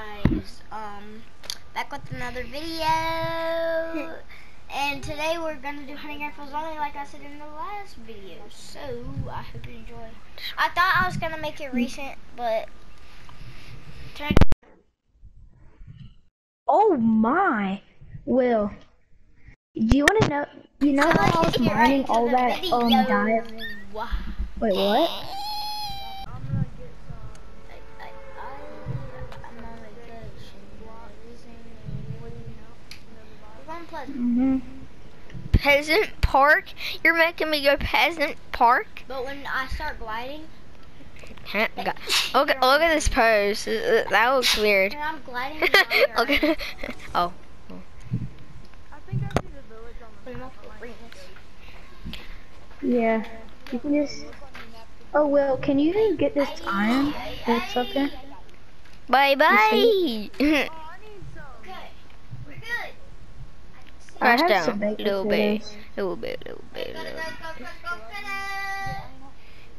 guys, um, back with another video. and today we're gonna do hunting rifles only, like I said in the last video. So I hope you enjoy. I thought I was gonna make it recent, but Oh my, Will. Do you want to know? You know how I was mining all that um diet? Wait, what? I, I, I, I'm on vacation. We're going Pleasant. Mhm. Pleasant Park? You're making me go Pleasant Park? But when I start gliding, Huh, God. Look, at- look at this pose. Uh, That looks weird. when I'm gliding, I'm look at, oh. Yeah. You can just. Oh Will, can you get this iron that's up there? Bye bye. Okay, we're good. I Crash down. bacon Little bit. potatoes. Little bit, little bit, little bit.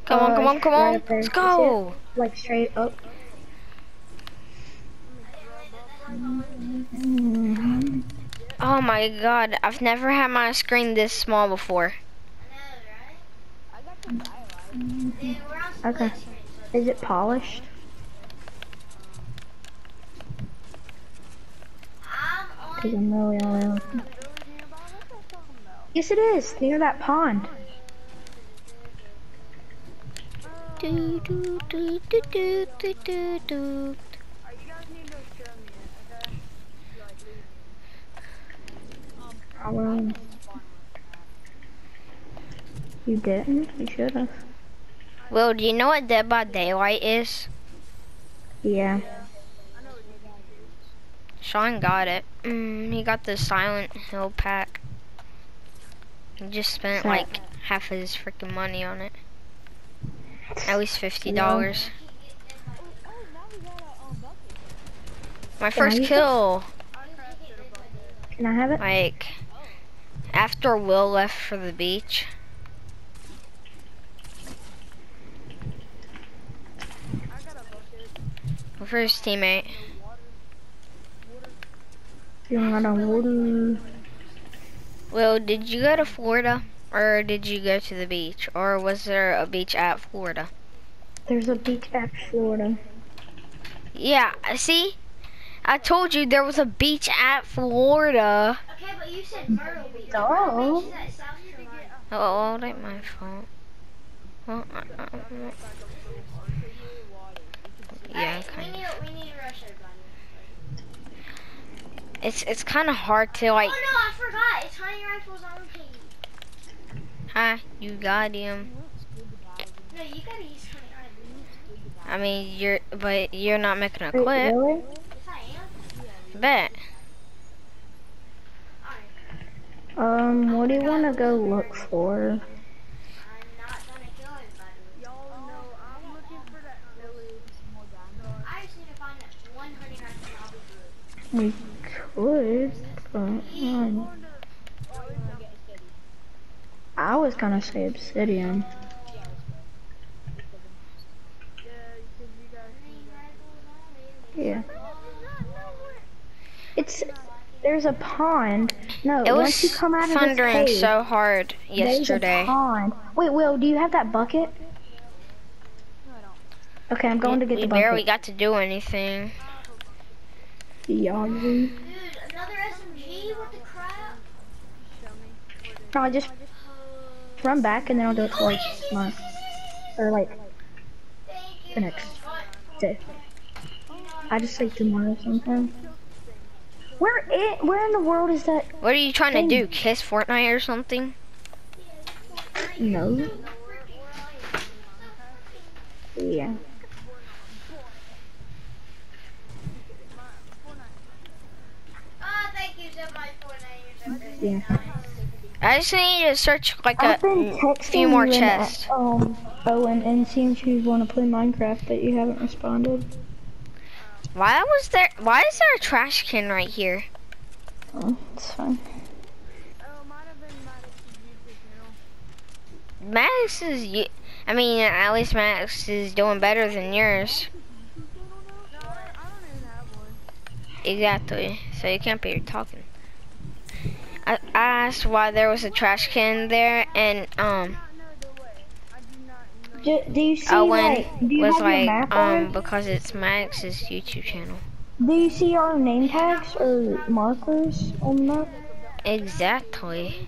Come on, come on, come on. Let's go. Like straight up. Oh my god, I've never had my screen this small before. Dude, we're on split Okay. Is it polished? I'm on Because I'm really only looking. Yes, it is. Near that pond. Do, do, do, do, do, do, do, do. Will. You didn't? You should have. Well, do you know what Dead by Daylight is? Yeah. Sean got it. Mm, he got the Silent Hill pack. He just spent like half of his freaking money on it. At least fifty dollars. My first kill, Can I have it? like after Will left for the beach. My first teammate. You want a water? Will, did you go to Florida? Or did you go to the beach? Or was there a beach at Florida? There's a beach at Florida. Yeah, see? I told you there was a beach at Florida. Okay, but you said Myrtle Beach. Oh. Myrtle Beach is at South Oh, that ain't my fault. Well, uh, uh, uh, yeah, Alright, kind we of. need, we need to rush everybody. It's it's kind of hard to like. oh no, I forgot. It's rifles on page. Hi, you got him. No, you gotta use hunting rifles. I mean, you're but you're not making a Wait, clip. really? Yes, I am. Bet. Um, what do you want to go look for? I'm not gonna kill anybody. I just need to find one hunting rifle and I'll be good. We could, but um, I was gonna say obsidian. Yeah. It's there's a pond. No, It once you was come out of this thundering cave, so hard there's yesterday. a pond. Wait, Will, do you have that bucket? Okay, I'm going to get we the barely bucket. got to do anything. Yeah, Dude, another SMG? What the crap? No, I just run back and then I'll do it Oh, like yes, yes, month yes, yes, or like the next day. I just like tomorrow sometime. Where in where in the world is that? What are you trying to do? Kiss Fortnite or something? No. Yeah. Oh, thank you so much for that. Yeah. I just need to search like I've a few more chests. um, Owen and seeing if you want to play Minecraft, but you haven't responded. Why was there? Why is there a trash can right here? Oh, it's fine. Max is. I mean, at least Max is doing better than yours. Exactly. So you can't be talking. I, I asked why there was a trash can there, and um, Do, do you see Owen like? Do you was like, um, because it's Max's YouTube channel. Do you see our name tags or markers on that? Exactly.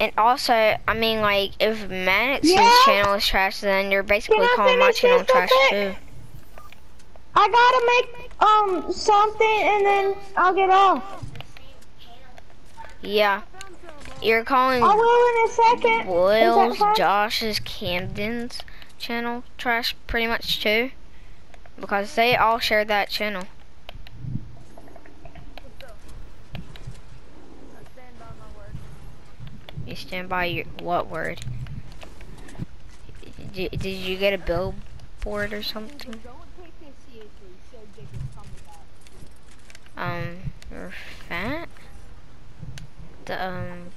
And also, I mean, like, if Maddox's Yeah? channel is trash, then you're basically calling my channel trash too. I gotta make um something and then I'll get off. Yeah. You're calling I will in a second. Will's, Is that fine? Josh's, Camden's channel trash pretty much too. Because they all share that channel. You stand by your what word? Did, did you get a billboard or something? Um, you're fat? The, um,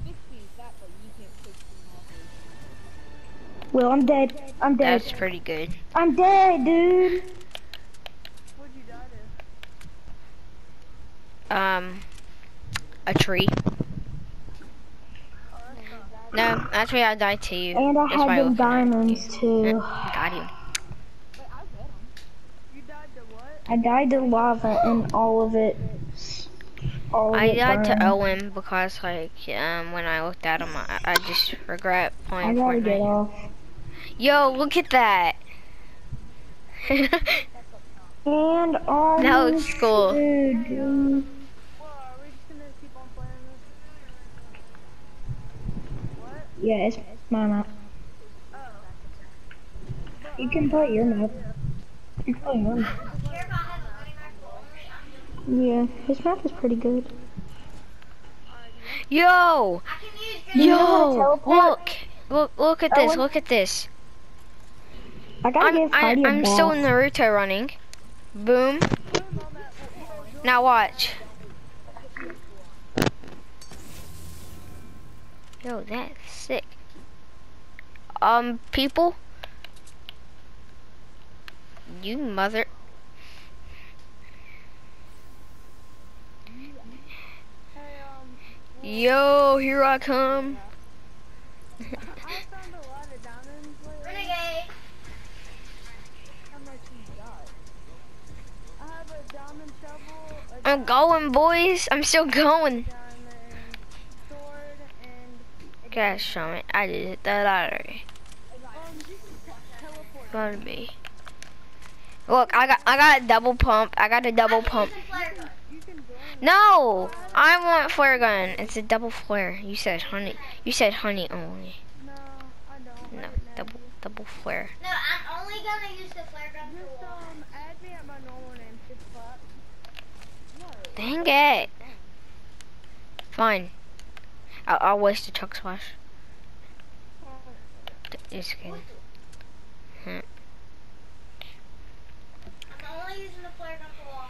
Will, I'm dead. I'm dead. that's pretty good. I'm dead, dude. Um, a tree. No, actually, I died to you. And I That's had them looking at you. diamonds too. Got you. I died to lava and all of it. All of I it died to. Owen because, like, um, when I looked at him, I, I just regret I playing gotta get Fortnite. off. Yo, look at that. And all That looks cool. dude. Yeah, it's my map. You can play your map. You can play map. Yeah, his map is pretty good. Yo, You know how to yo, look, look, look at this, look at this. I gotta I'm, give I, Heidi I'm still Naruto running. Boom. Now watch. Yo, that's sick. Um, people. You mother. Yo, here I come. I'm going, boys. I'm still going. Gosh, show me. I did hit the lottery. Gonna. Look, I got I got a double pump. I got a double pump. No, I want flare gun. It's a double flare. You said honey. You said honey only. No, double double flare. No, I'm only gonna use the flare gun for one. Dang it. Fine. I'll, I'll waste a chug splash. Just kidding. I'm only using the flare gun for wall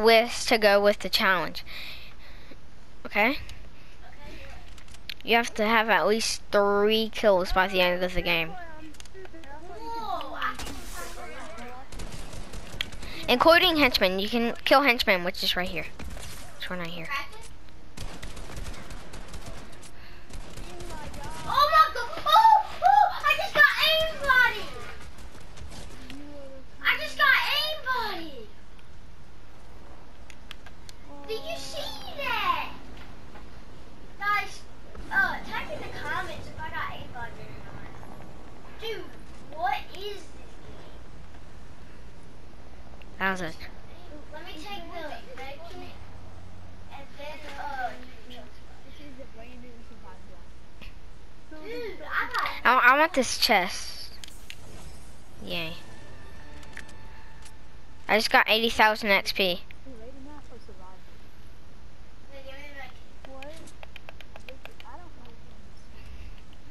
twist to go with the challenge. Okay? You have to have at least three kills by the end of the game. Including henchmen. You can kill henchmen, which is right here. This one right here. Oh my god! Oh, oh! I just got aimbody! I just got aimbody! Did you see that? Guys, uh, type in the comments if I got aimbody or not. Dude, what is this game? Was it. Let me take the med and then, uh, dude, I got I, I want this chest. Yay. I just got 80,000 XP.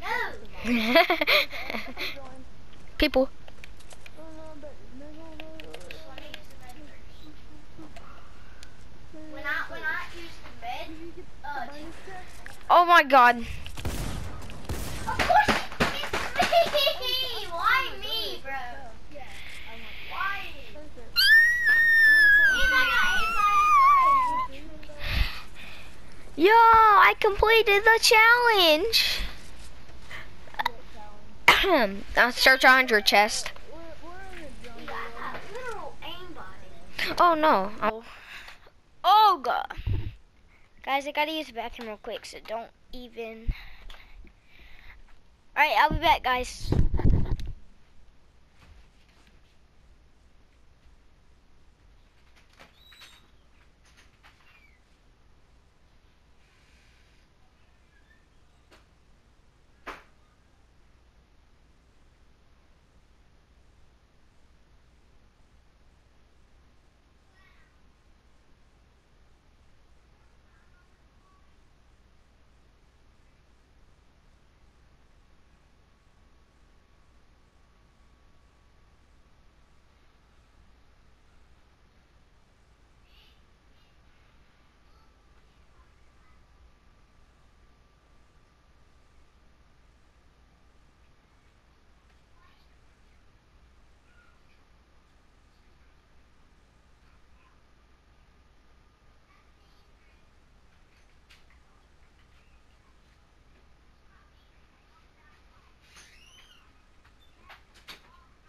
No. People. When I when I use the bed, uh, Oh my god. of course it's me. Why me, bro? Why? He's like a eight Yo, I completed the challenge. I'll search on your chest. You got a literal aimbot. Oh no. Oh, oh god. Guys, I gotta use the bathroom real quick, so don't even. Alright, I'll be back, guys.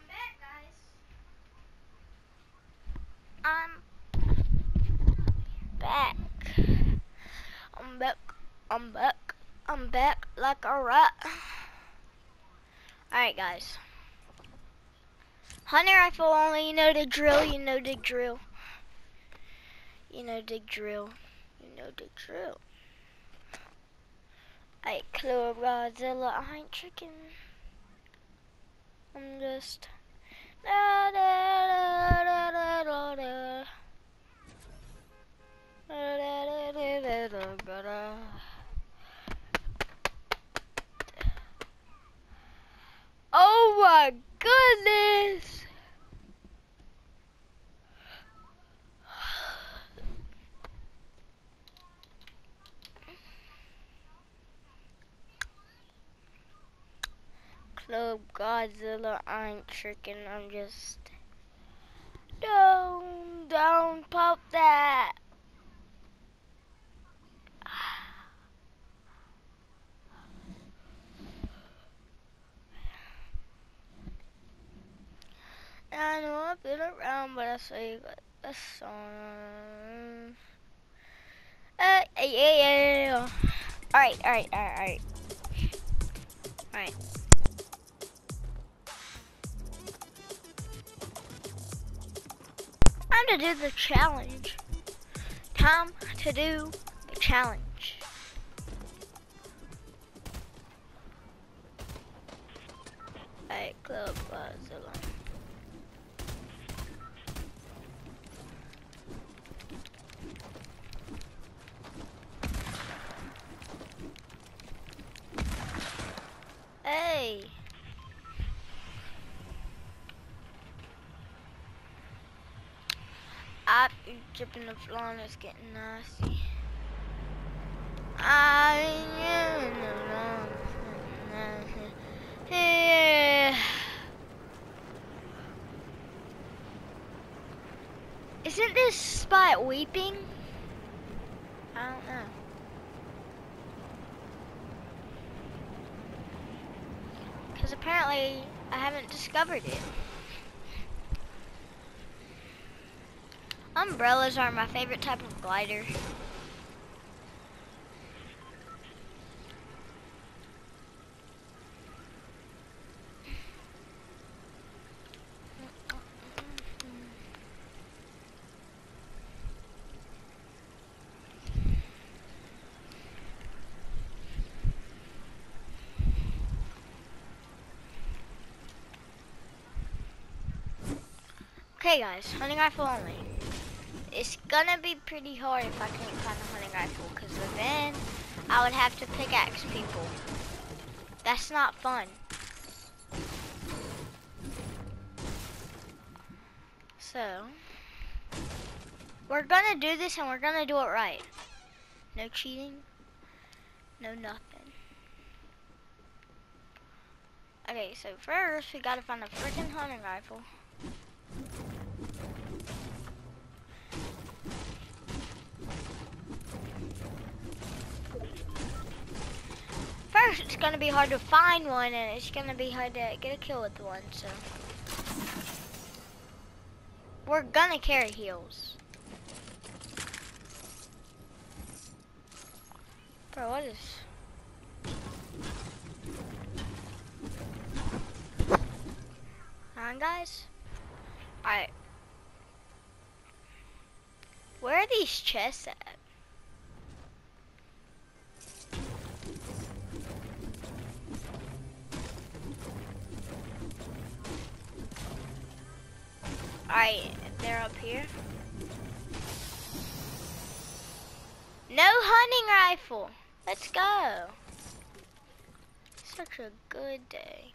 I'm back, guys. I'm back. I'm back. I'm back. I'm back like a rat. Alright, guys. Hunting rifle only, you know the drill, you know the drill. You know the drill. You know the drill. Alright, Godzilla, I ain't tricking. I'm just. Da, da, da, da, da. Da, da, da, da, da, da, da, da. Oh my goodness! Club Godzilla, I ain't tricking, I'm just. Don't, don't pop that! I know I've been around, but I say a song. Uh, yeah, yeah, yeah, yeah. Alright, alright, alright, alright. Alright. Time to do the challenge. Time to do the challenge. Dripping the floor and it's getting nasty. I yeah. Isn't this spot weeping? I don't know. Because apparently I haven't discovered it. Umbrellas are my favorite type of glider. Okay guys, hunting rifle only. It's gonna be pretty hard if I can't find a hunting rifle because then I would have to pickaxe people. That's not fun. So, we're gonna do this and we're gonna do it right. No cheating, no nothing. Okay, so first we gotta find a freaking hunting rifle. First, it's gonna be hard to find one, and it's gonna be hard to get a kill with one, so. We're gonna carry heals. Bro, what is... On, guys? Alright. Where are these chests at? Alright, they're up here. No hunting rifle. Let's go. Such a good day.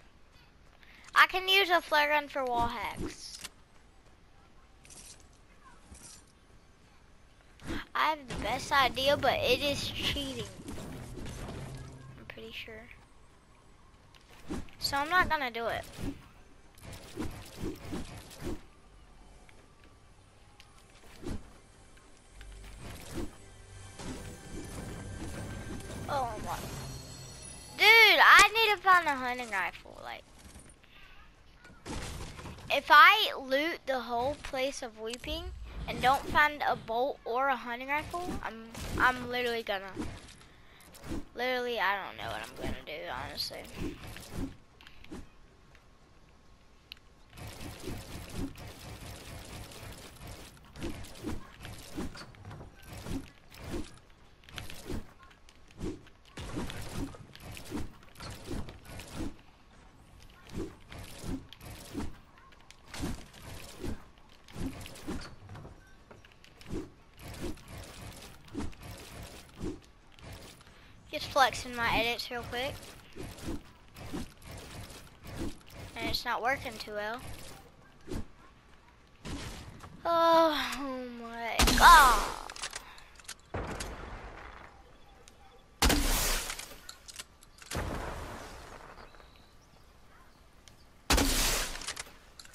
I can use a flare gun for wall hacks. I have the best idea, but it is cheating. I'm pretty sure. So I'm not gonna do it. Oh my. Dude, I need to find a hunting rifle. Like, if I loot the whole place of Weeping and don't find a bolt or a hunting rifle, I'm I'm literally gonna. Literally, I don't know what I'm gonna do, honestly. Flexing my edits real quick. And it's not working too well. Oh my god.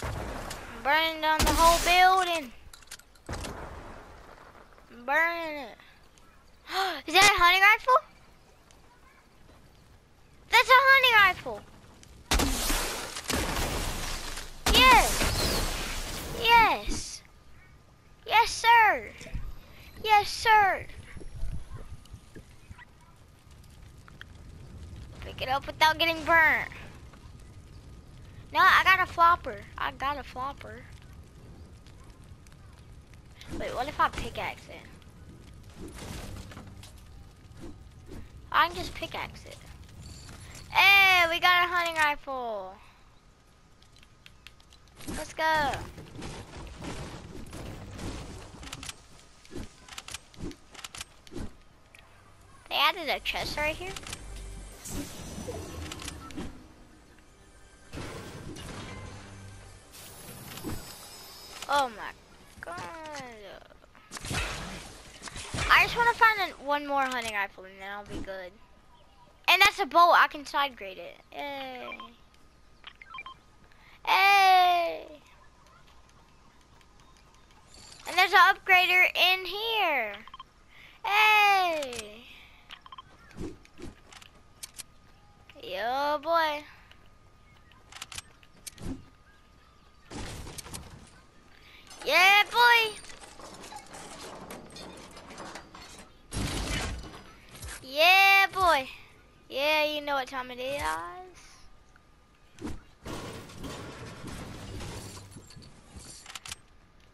I'm burning down the whole building. I'm burning it. Is that a hunting rifle? That's a hunting rifle. Yes. Yes. Yes, sir. Yes, sir. Pick it up without getting burnt. No, I got a flopper. I got a flopper. Wait, what if I pickaxe it? I can just pickaxe it. Hey, we got a hunting rifle. Let's go. They added a chest right here. Oh my god. I just want to find one more hunting rifle and then I'll be good. And that's a bolt. I can side grade it. Yay. Hey. And there's an upgrader in here. Hey. Yo, boy. Yeah, boy. Yeah, boy. Yeah, you know what time it is.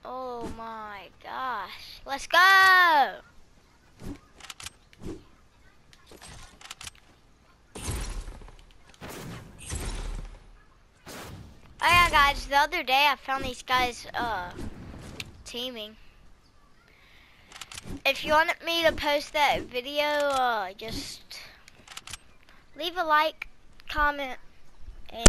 Oh my gosh. Let's go! Oh yeah, guys, the other day I found these guys uh, teaming. If you wanted me to post that video, uh, just leave a like, comment, and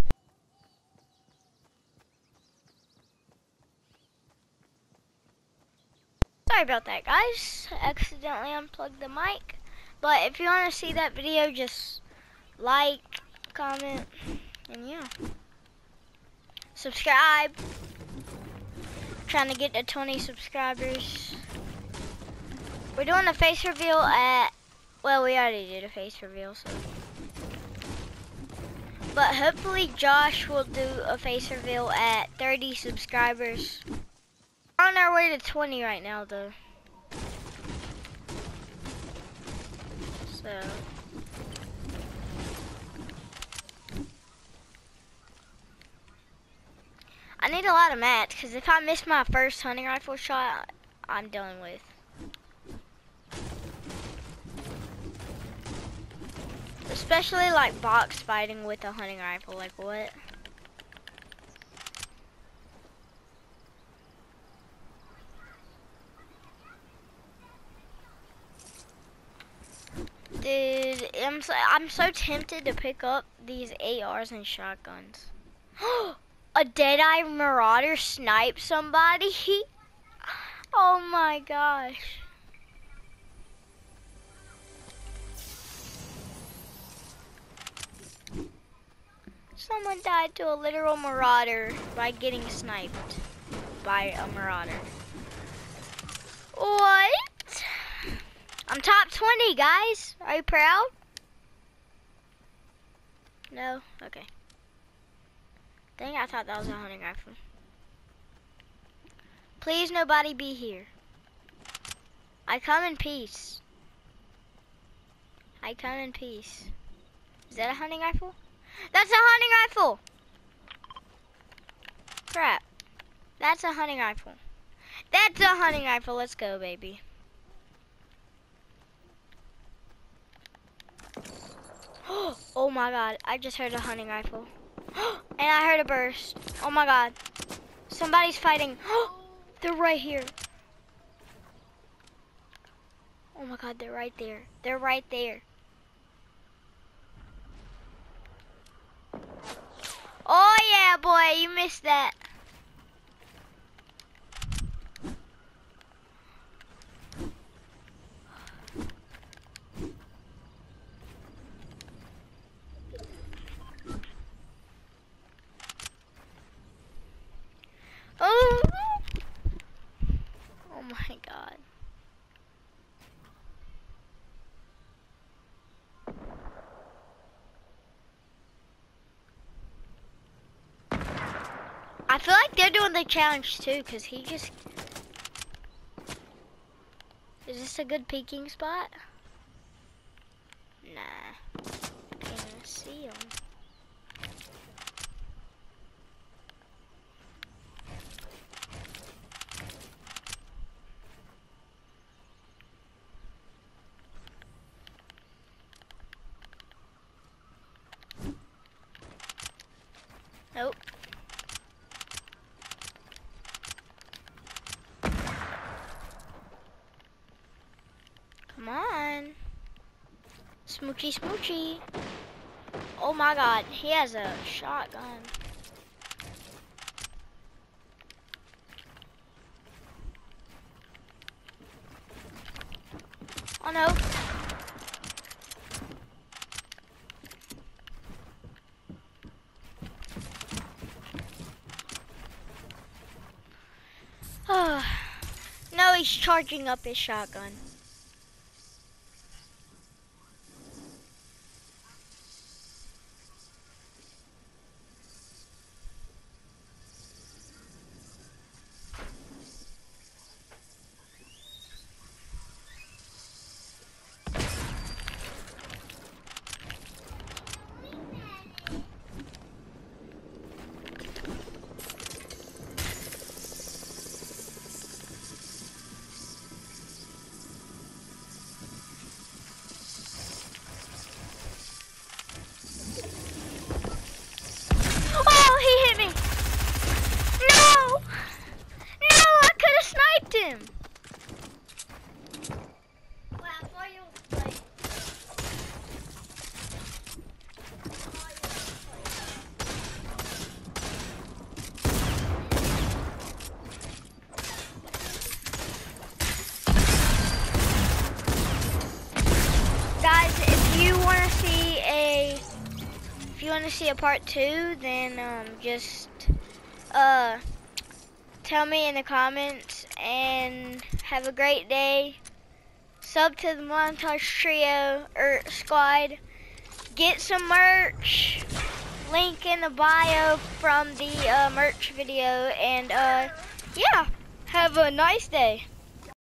sorry about that, guys. Accidentally unplugged the mic. But if you want to see that video, just like, comment, and yeah. Subscribe. Trying to get to 20 subscribers. We're doing a face reveal at, well, we already did a face reveal, so. But hopefully Josh will do a face reveal at 30 subscribers. We're on our way to 20 right now, though. So. I need a lot of mats, because if I miss my first hunting rifle shot, I'm done with. Especially like box fighting with a hunting rifle, like what? Dude, I'm so, I'm so tempted to pick up these ARs and shotguns. a Deadeye Marauder snipe somebody? oh my gosh. Someone died to a literal marauder by getting sniped by a marauder. What? I'm top 20, guys. Are you proud? No? Okay. Dang, I thought that was a hunting rifle. Please nobody be here. I come in peace. I come in peace. Is that a hunting rifle? That's a hunting rifle! Crap. That's a hunting rifle. That's a hunting rifle. Let's go, baby. oh my god, I just heard a hunting rifle. and I heard a burst. Oh my god. Somebody's fighting. they're right here. Oh my god, they're right there. They're right there. Oh yeah, boy, you missed that. Oh! Oh my god. I feel like they're doing the challenge too, because he just... Is this a good peeking spot? Nah. Can't see him. Nope. Come on. Smoochy, smoochy. Oh my god, he has a shotgun. Oh no. no, he's charging up his shotgun. Guys, if you want to see a, if you want to see a part two, then um, just uh, tell me in the comments and have a great day. Sub to the Montage Trio or Squad. Get some merch. Link in the bio from the uh, merch video. And uh, yeah, have a nice day.